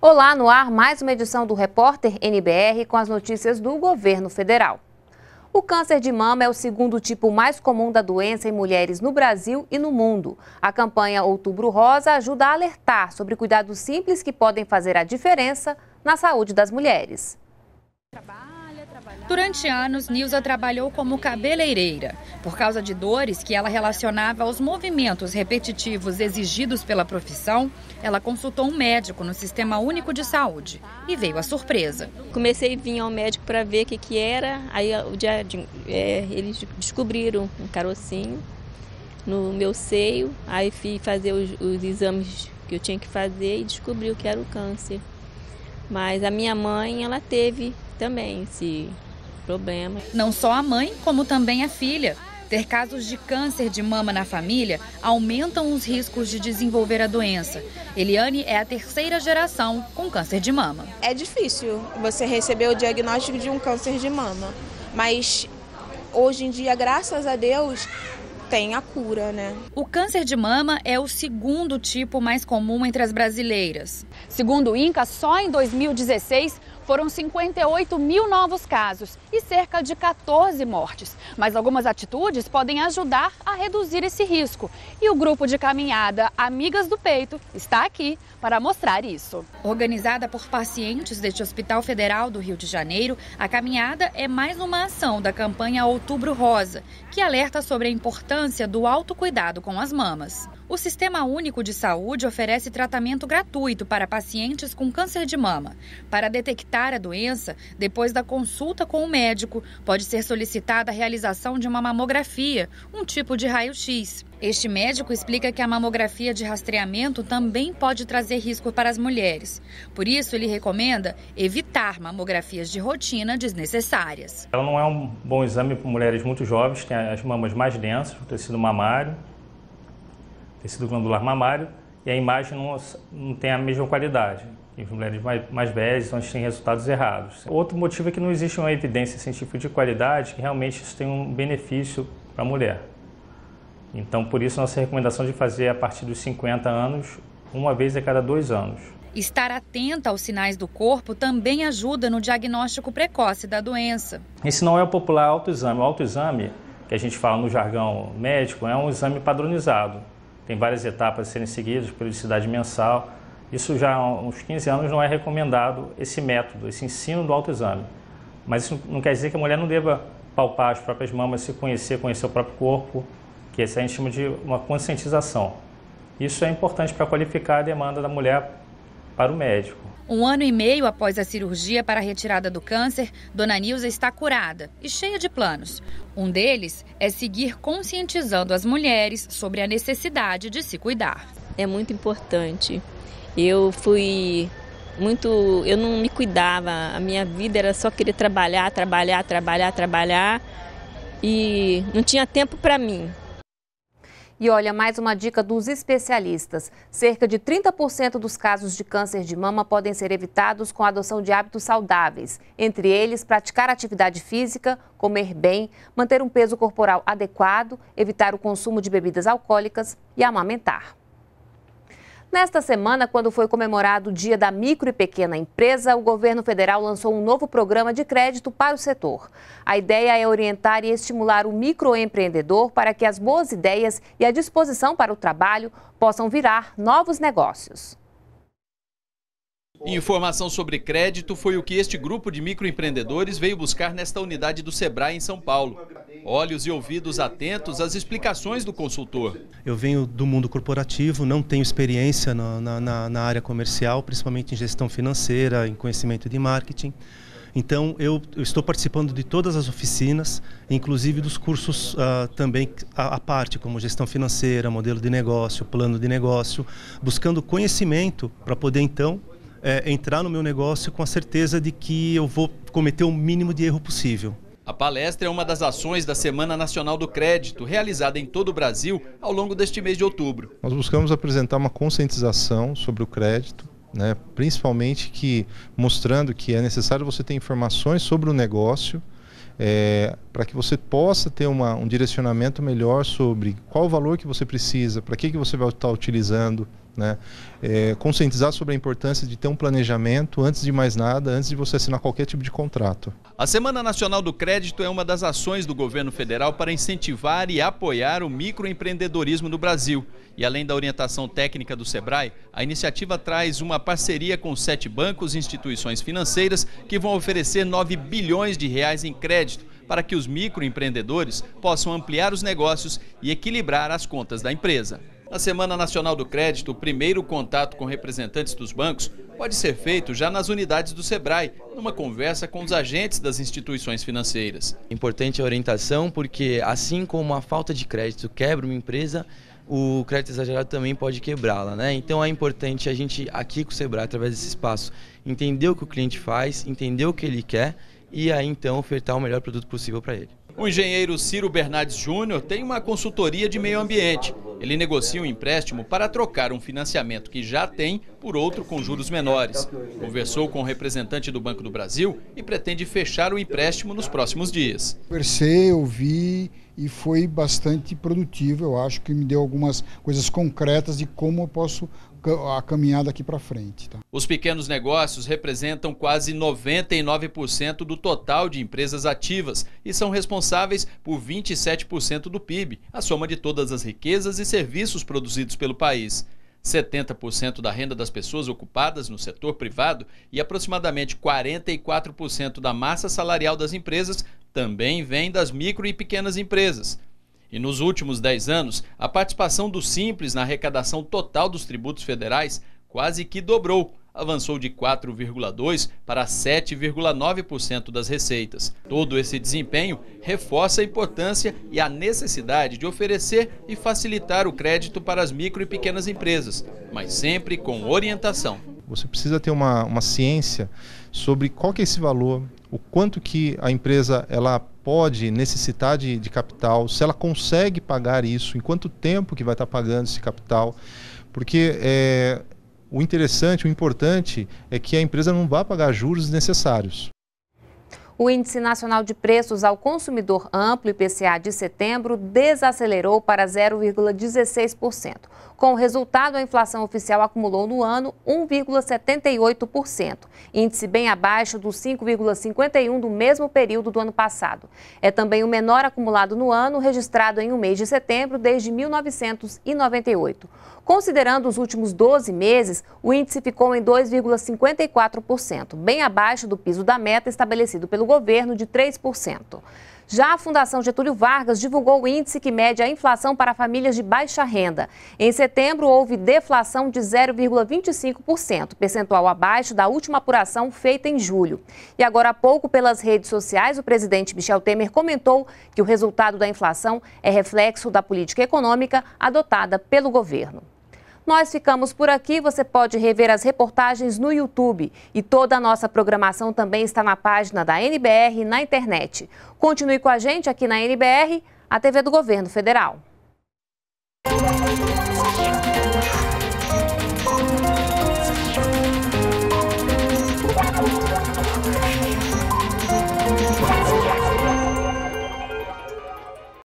Olá, no ar, mais uma edição do Repórter NBR com as notícias do governo federal. O câncer de mama é o segundo tipo mais comum da doença em mulheres no Brasil e no mundo. A campanha Outubro Rosa ajuda a alertar sobre cuidados simples que podem fazer a diferença na saúde das mulheres. Durante anos, Nilza trabalhou como cabeleireira. Por causa de dores que ela relacionava aos movimentos repetitivos exigidos pela profissão, ela consultou um médico no Sistema Único de Saúde e veio a surpresa. Comecei a vir ao médico para ver o que, que era, aí o dia, é, eles descobriram um carocinho no meu seio, aí fui fazer os, os exames que eu tinha que fazer e descobriu que era o câncer. Mas a minha mãe, ela teve também esse problema. Não só a mãe, como também a filha. Ter casos de câncer de mama na família aumentam os riscos de desenvolver a doença. Eliane é a terceira geração com câncer de mama. É difícil você receber o diagnóstico de um câncer de mama, mas hoje em dia, graças a Deus, tem a cura, né? O câncer de mama é o segundo tipo mais comum entre as brasileiras. Segundo o INCA, só em 2016 foram 58 mil novos casos e cerca de 14 mortes. Mas algumas atitudes podem ajudar a reduzir esse risco. E o grupo de caminhada Amigas do Peito está aqui para mostrar isso. Organizada por pacientes deste Hospital Federal do Rio de Janeiro, a caminhada é mais uma ação da campanha Outubro Rosa, que alerta sobre a importância do autocuidado com as mamas. O Sistema Único de Saúde oferece tratamento gratuito para pacientes com câncer de mama. Para detectar a doença, depois da consulta com o médico, pode ser solicitada a realização de uma mamografia, um tipo de raio-x. Este médico explica que a mamografia de rastreamento também pode trazer risco para as mulheres. Por isso, ele recomenda evitar mamografias de rotina desnecessárias. Ela não é um bom exame para mulheres muito jovens, tem as mamas mais densas, o tecido mamário tecido glandular mamário e a imagem não, não tem a mesma qualidade. Em mulheres mais, mais velhas, então tem resultados errados. Outro motivo é que não existe uma evidência científica de qualidade que realmente isso tem um benefício para a mulher. Então, por isso, nossa recomendação de fazer a partir dos 50 anos, uma vez a cada dois anos. Estar atenta aos sinais do corpo também ajuda no diagnóstico precoce da doença. Esse não é o popular autoexame. O autoexame, que a gente fala no jargão médico, é um exame padronizado tem várias etapas a serem seguidas, periodicidade mensal. Isso já há uns 15 anos não é recomendado esse método, esse ensino do autoexame. Mas isso não quer dizer que a mulher não deva palpar as próprias mamas, se conhecer, conhecer o próprio corpo, que esse a gente chama de uma conscientização. Isso é importante para qualificar a demanda da mulher para o médico. Um ano e meio após a cirurgia para a retirada do câncer, Dona Nilza está curada e cheia de planos. Um deles é seguir conscientizando as mulheres sobre a necessidade de se cuidar. É muito importante. Eu fui muito. Eu não me cuidava, a minha vida era só querer trabalhar, trabalhar, trabalhar, trabalhar e não tinha tempo para mim. E olha, mais uma dica dos especialistas: cerca de 30% dos casos de câncer de mama podem ser evitados com a adoção de hábitos saudáveis, entre eles praticar atividade física, comer bem, manter um peso corporal adequado, evitar o consumo de bebidas alcoólicas e amamentar. Nesta semana, quando foi comemorado o Dia da Micro e Pequena Empresa, o governo federal lançou um novo programa de crédito para o setor. A ideia é orientar e estimular o microempreendedor para que as boas ideias e a disposição para o trabalho possam virar novos negócios. Informação sobre crédito foi o que este grupo de microempreendedores veio buscar nesta unidade do Sebrae em São Paulo. Olhos e ouvidos atentos às explicações do consultor. Eu venho do mundo corporativo, não tenho experiência na, na, na área comercial, principalmente em gestão financeira, em conhecimento de marketing. Então, eu, estou participando de todas as oficinas, inclusive dos cursos uh, também à parte, como gestão financeira, modelo de negócio, plano de negócio, buscando conhecimento para poder, então, é, entrar no meu negócio com a certeza de que eu vou cometer o mínimo de erro possível. A palestra é uma das ações da Semana Nacional do Crédito, realizada em todo o Brasil ao longo deste mês de outubro. Nós buscamos apresentar uma conscientização sobre o crédito, né? principalmente que mostrando que é necessário você ter informações sobre o negócio é, para que você possa ter uma, um direcionamento melhor sobre qual o valor que você precisa, para que, que você vai estar utilizando, né? É, conscientizar sobre a importância de ter um planejamento antes de mais nada, antes de você assinar qualquer tipo de contrato. A Semana Nacional do Crédito é uma das ações do governo federal para incentivar e apoiar o microempreendedorismo no Brasil. E além da orientação técnica do Sebrae, a iniciativa traz uma parceria com sete bancos e instituições financeiras que vão oferecer 9 bilhões de reais em crédito para que os microempreendedores possam ampliar os negócios e equilibrar as contas da empresa. Na Semana Nacional do Crédito, o primeiro contato com representantes dos bancos pode ser feito já nas unidades do Sebrae, numa conversa com os agentes das instituições financeiras. Importante a orientação, porque assim como a falta de crédito quebra uma empresa, o crédito exagerado também pode quebrá-la, né? Então é importante a gente aqui com o Sebrae, através desse espaço, entender o que o cliente faz, entender o que ele quer e aí então ofertar o melhor produto possível para ele. O engenheiro Ciro Bernardes Júnior tem uma consultoria de meio ambiente. Ele negocia um empréstimo para trocar um financiamento que já tem por outro com juros menores. Conversou com o representante do Banco do Brasil e pretende fechar o empréstimo nos próximos dias. Conversei, ouvi e foi bastante produtivo. Eu acho que me deu algumas coisas concretas de como eu posso a caminhada aqui para frente. Tá? Os pequenos negócios representam quase 99% do total de empresas ativas e são responsáveis por 27% do PIB, a soma de todas as riquezas e serviços produzidos pelo país. 70% da renda das pessoas ocupadas no setor privado e aproximadamente 44% da massa salarial das empresas também vem das micro e pequenas empresas. E nos últimos 10 anos, a participação do Simples na arrecadação total dos tributos federais quase que dobrou, avançou de 4,2% para 7,9% das receitas. Todo esse desempenho reforça a importância e a necessidade de oferecer e facilitar o crédito para as micro e pequenas empresas, mas sempre com orientação. Você precisa ter uma, uma ciência sobre qual que é esse valor, o quanto que a empresa ela pode necessitar de, de capital, se ela consegue pagar isso, em quanto tempo que vai estar pagando esse capital, porque é, o interessante, o importante é que a empresa não vá pagar juros desnecessários. O Índice Nacional de Preços ao Consumidor Amplo, IPCA, de setembro, desacelerou para 0,16%. Com o resultado, a inflação oficial acumulou no ano 1,78%, índice bem abaixo dos 5,51% do mesmo período do ano passado. É também o menor acumulado no ano, registrado em um mês de setembro desde 1998. Considerando os últimos 12 meses, o índice ficou em 2,54%, bem abaixo do piso da meta estabelecido pelo governo de 3%. Já a Fundação Getúlio Vargas divulgou o índice que mede a inflação para famílias de baixa renda. Em setembro, houve deflação de 0,25%, percentual abaixo da última apuração feita em julho. E agora há pouco, pelas redes sociais, o presidente Michel Temer comentou que o resultado da inflação é reflexo da política econômica adotada pelo governo. Nós ficamos por aqui. Você pode rever as reportagens no YouTube. E toda a nossa programação também está na página da NBR na internet. Continue com a gente aqui na NBR, a TV do Governo Federal.